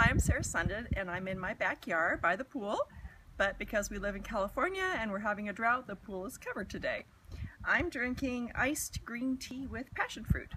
Hi, I'm Sarah Sundin, and I'm in my backyard by the pool, but because we live in California and we're having a drought, the pool is covered today. I'm drinking iced green tea with passion fruit.